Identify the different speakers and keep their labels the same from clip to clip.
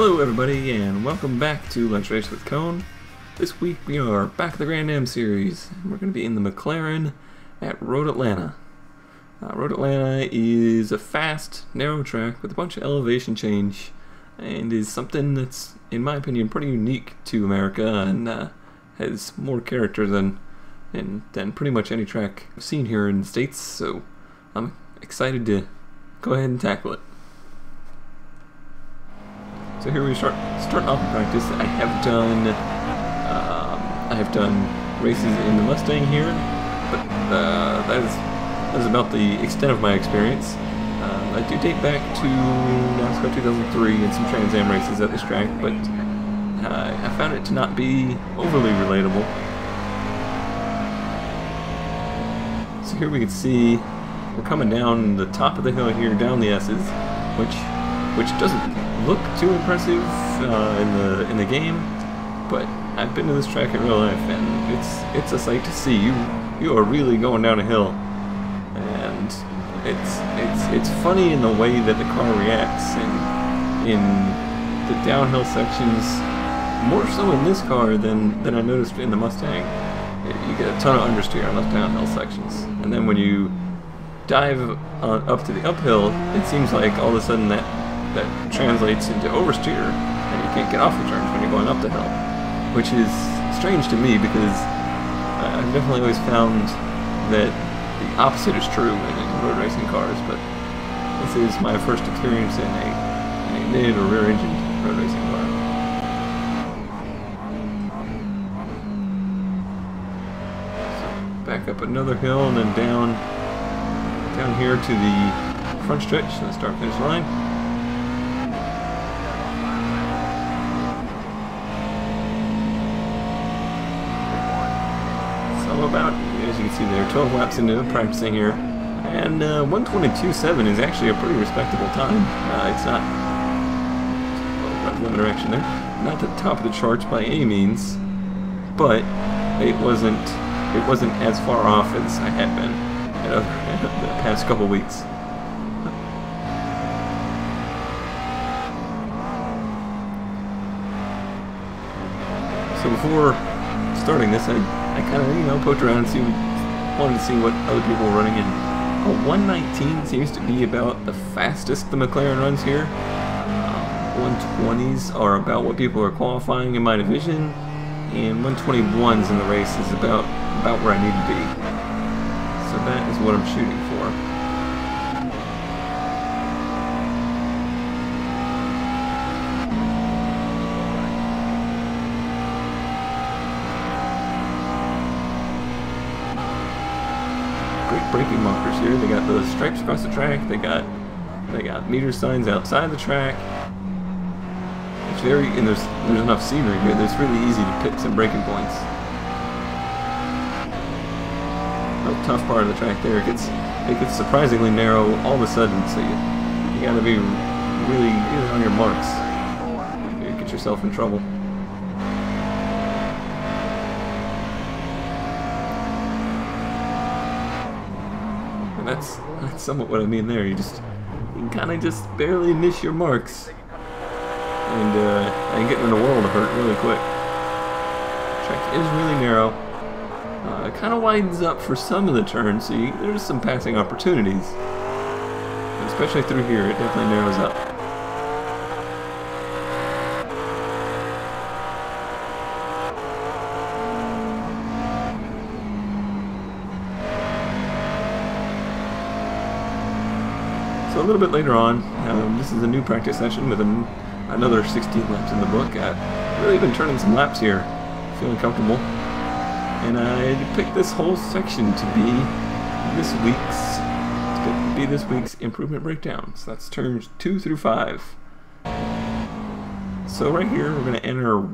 Speaker 1: Hello everybody and welcome back to Let's Race with Cone. This week we are back at the Grand Am series. We're going to be in the McLaren at Road Atlanta. Uh, Road Atlanta is a fast, narrow track with a bunch of elevation change and is something that's, in my opinion, pretty unique to America and uh, has more character than, than, than pretty much any track I've seen here in the States, so I'm excited to go ahead and tackle it. So here we start starting off in practice. I have done um, I have done races in the Mustang here, but uh, that is that is about the extent of my experience. Uh, I do date back to NASCAR 2003 and some Trans Am races at this track, but uh, I found it to not be overly relatable. So here we can see we're coming down the top of the hill here, down the S's, which which doesn't look too impressive uh, in the in the game, but I've been to this track in real life, and it's it's a sight to see. You you are really going down a hill, and it's it's it's funny in the way that the car reacts, and in the downhill sections, more so in this car than than I noticed in the Mustang. You get a ton of understeer on those downhill sections, and then when you dive on, up to the uphill, it seems like all of a sudden that that translates into oversteer, and you can't get off the turns when you're going up the hill, which is strange to me because I've definitely always found that the opposite is true in, road racing cars, but this is my first experience in a, in a mid or rear engine road racing car. Back up another hill and then down down here to the front stretch, the start finish line. About, as you can see there, 12 laps into practicing here. And uh, 122.7 is actually a pretty respectable time. Uh, it's not, limiter action there, not the top of the charts by any means, but it wasn't, it wasn't as far off as I had been in the past couple weeks. So before starting this, I I kind of, you know, poked around and see, wanted to see what other people were running in. A 119 seems to be about the fastest the McLaren runs here. Um, 120s are about what people are qualifying in my division, and 121s in the race is about about where I need to be. So that is what I'm shooting for. great braking markers here. They got the stripes across the track. They got they got meter signs outside the track. It's very and there's there's enough scenery here. that It's really easy to pick some braking points. The tough part of the track there it gets it gets surprisingly narrow all of a sudden. So you you got to be really really on your marks. You get yourself in trouble. That's that's somewhat what I mean there. You just you kind of just barely miss your marks, and uh, and getting in the world of hurt really quick. Track is really narrow. Uh, it kind of widens up for some of the turns, so you, there's some passing opportunities. Especially through here, it definitely narrows up. A little bit later on, um, this is a new practice session with an, another 16 laps in the book. I've really been turning some laps here, feeling comfortable. And I picked this whole section to be this week's to be this week's improvement breakdown. So that's turns two through five. So right here, we're going to enter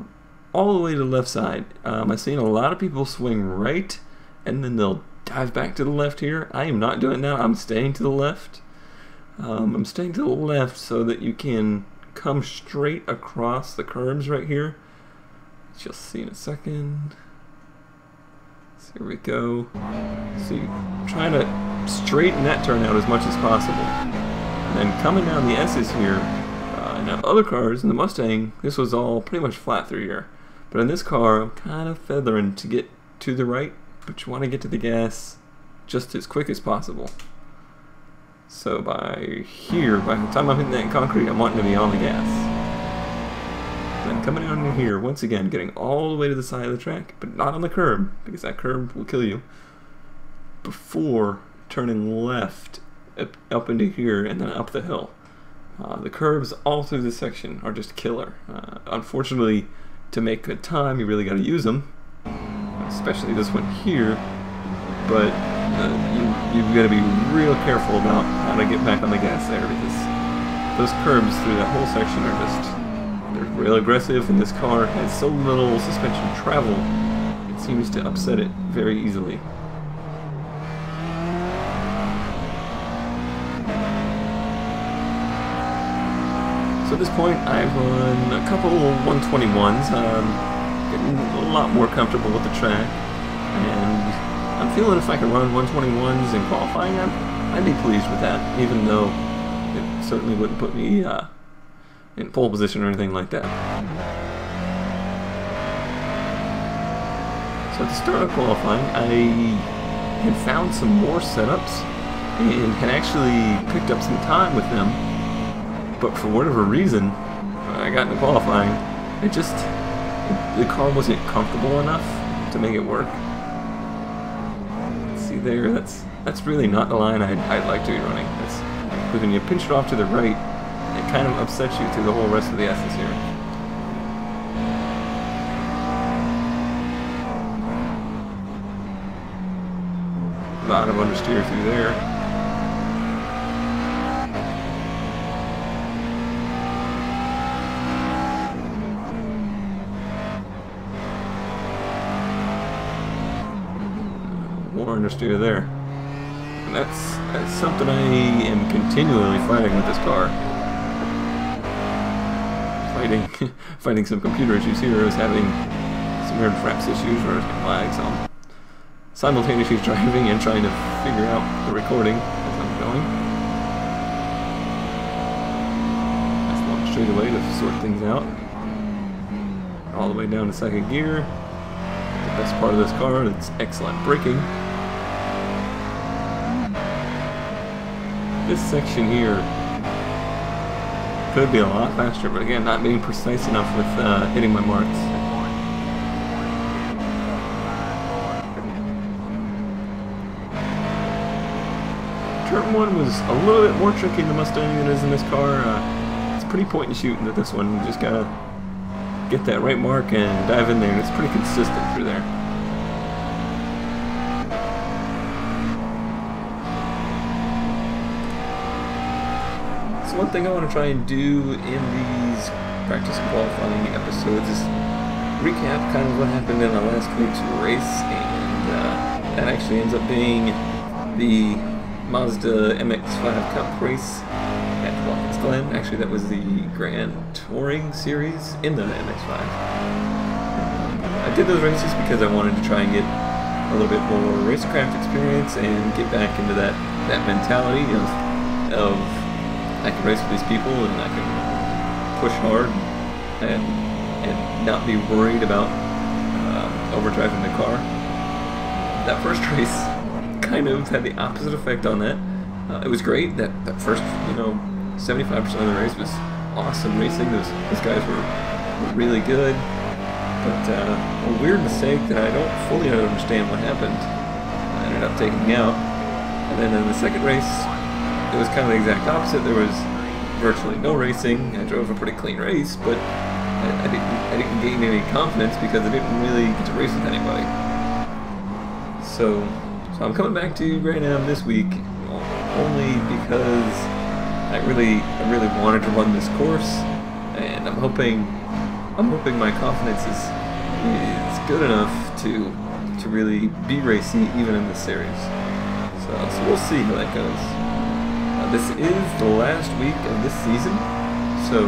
Speaker 1: all the way to the left side. Um, I've seen a lot of people swing right, and then they'll dive back to the left here. I am not doing that. I'm staying to the left. Um, I'm staying to the left so that you can come straight across the curbs right here. You'll see in a second. So here we go. So you try to straighten that turn out as much as possible. And then coming down the S's here, uh, now, other cars in the Mustang, this was all pretty much flat through here. But in this car, I'm kind of feathering to get to the right, but you want to get to the gas just as quick as possible. So by here, by the time I'm hitting that concrete, I'm wanting to be on the gas. Then coming down here, once again, getting all the way to the side of the track, but not on the curb, because that curb will kill you, before turning left up, up into here and then up the hill. Uh, the curbs all through this section are just killer. Uh, unfortunately, to make good time, you really got to use them, especially this one here. But you, you've got to be real careful about how to get back on the gas there because those curbs through that whole section are just they're real aggressive, and this car has so little suspension travel, it seems to upset it very easily. So at this point, I've run a couple 121s, um, getting a lot more comfortable with the track, and I'm feeling if I could run 121s in qualifying, I'd, I'd be pleased with that, even though it certainly wouldn't put me uh, in pole position or anything like that. So at the start of qualifying, I had found some more setups and had actually picked up some time with them but for whatever reason, I got into qualifying. It just it, the car wasn't comfortable enough to make it work. There, that's that's really not the line I'd, I'd like to be running. because when you pinch it off to the right, it kind of upsets you through the whole rest of the S's here. Lot of understeer through there. Understeer there. And that's, that's something I am continually fighting with this car. Fighting, fighting some computer issues here. I was having some weird fraps issues or I lag, so I'm simultaneously driving and trying to figure out the recording as I'm going. Nice long straightaway to sort things out. All the way down to second gear. The best part of this car, it's excellent braking. This section here could be a lot faster, but again, not being precise enough with uh, hitting my marks. Turn 1 was a little bit more tricky in the Mustang than it is in this car. Uh, it's pretty point and shoot into this one. You just gotta get that right mark and dive in there, it's pretty consistent through there. One thing I want to try and do in these practice qualifying episodes is recap kind of what happened in the last week's race, and uh, that actually ends up being the Mazda MX-5 Cup race at Watkins Glen. Actually, that was the Grand Touring Series in the MX-5. I did those races because I wanted to try and get a little bit more racecraft experience and get back into that, that mentality of, of I can race with these people and I can push hard and and not be worried about uh, overdriving the car. That first race kind of had the opposite effect on that. Uh, it was great. That that first, you know, 75% of the race was awesome racing. Those those guys were, were really good. But uh, a weird mistake that I don't fully understand what happened. I ended up taking me out. And then in the second race, it was kind of the exact opposite. There was virtually no racing. I drove a pretty clean race, but I, I, didn't I didn't gain any confidence because I didn't really get to race with anybody. So, so I'm coming back to Grand Am this week only because I really I really wanted to run this course, and I'm hoping I'm hoping my confidence is is good enough to to really be racy even in this series. So, so we'll see how that goes this is the last week of this season, so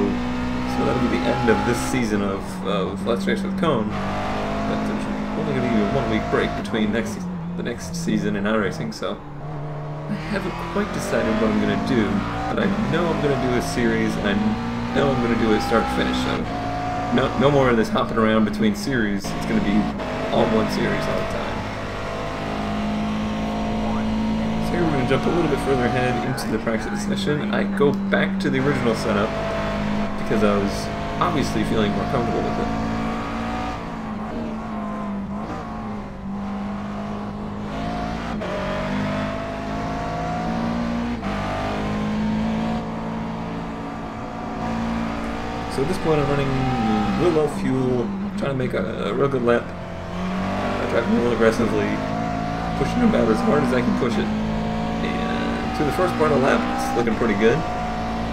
Speaker 1: so that'll be the end of this season of, of Let's Race with Cone. But there's only going to be a one week break between next the next season and iRacing, so I haven't quite decided what I'm going to do, but I know I'm going to do a series, and I know I'm going to do it start to finish. So no, no more of this hopping around between series. It's going to be all one series jump a little bit further ahead into the practice session. I go back to the original setup because I was obviously feeling more comfortable with it. So at this point I'm running real low fuel, trying to make a, a real good lap, uh, driving real aggressively, pushing about as hard as I can push it. Through the first part of the lap, it's looking pretty good.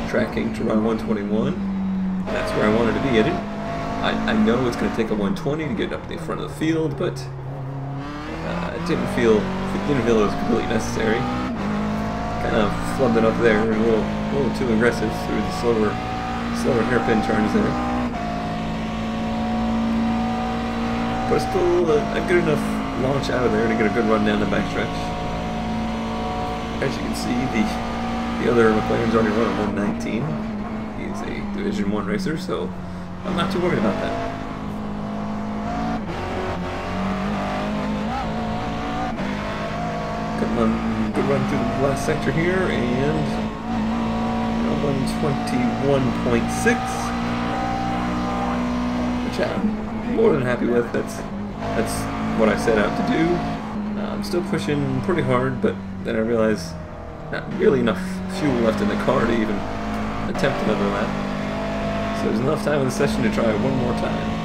Speaker 1: Tracking to run 121. That's where I wanted to be headed. I, I know it's going to take a 120 to get up to the front of the field, but uh, it didn't feel it didn't feel it was completely necessary. Kind of flubbed it up there, a little, a little too aggressive through the slower slower hairpin turns there. But still a, a, good enough launch out of there to get a good run down the backstretch. As you can see, the the other McLaren's already run 119. He's a Division 1 racer, so I'm not too worried about that. Good run, good run through the last sector here, and 121.6, which I'm more than happy with. That's that's what I set out to do. Uh, I'm still pushing pretty hard, but then I realize not really enough fuel left in the car to even attempt another lap. So there's enough time in the session to try one more time.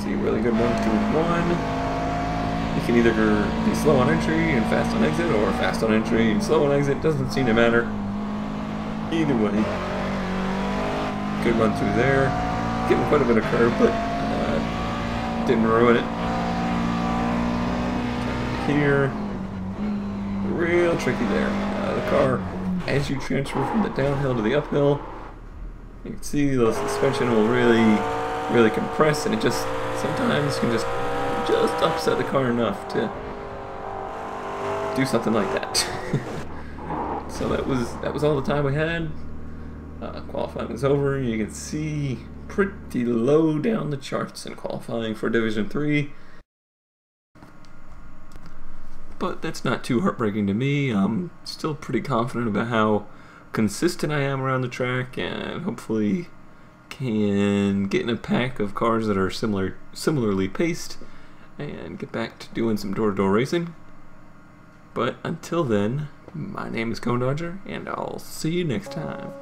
Speaker 1: See, really good one through one. You can either be slow on entry and fast on exit, or fast on entry and slow on exit. Doesn't seem to matter. Either way. Good run through there. Getting quite a bit of curve, but didn't ruin it. Here. Real tricky there. Uh, the car, as you transfer from the downhill to the uphill, you can see the suspension will really, really compress, and it just sometimes can just just upset the car enough to do something like that. so that was that was all the time we had. Uh, qualifying is over. You can see pretty low down the charts in qualifying for Division 3. But that's not too heartbreaking to me. I'm still pretty confident about how consistent I am around the track and hopefully can get in a pack of cars that are similar similarly paced and get back to doing some door-to-door racing. But until then, my name is Cone Dodger, and I'll see you next time.